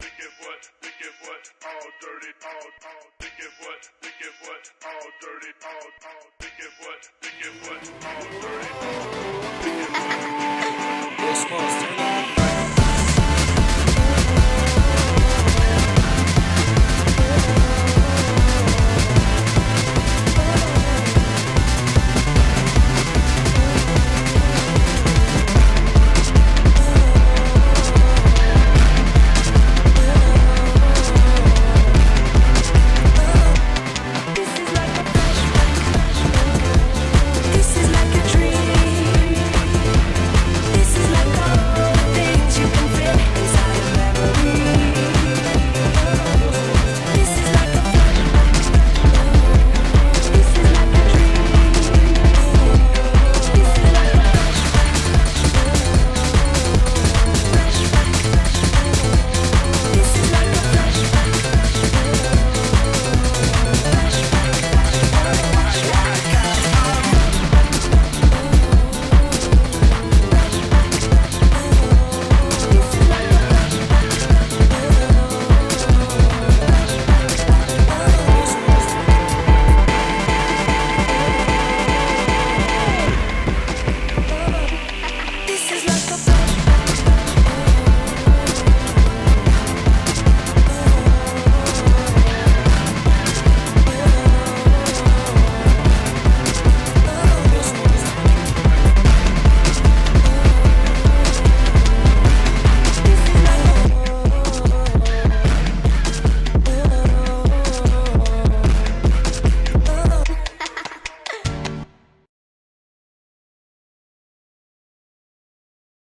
Think Thinking what? Think Thinking what? All dirty, all, all. Thinking what? Think Thinking what? All dirty, all, all. Thinking what? Think Thinking what? All dirty, all.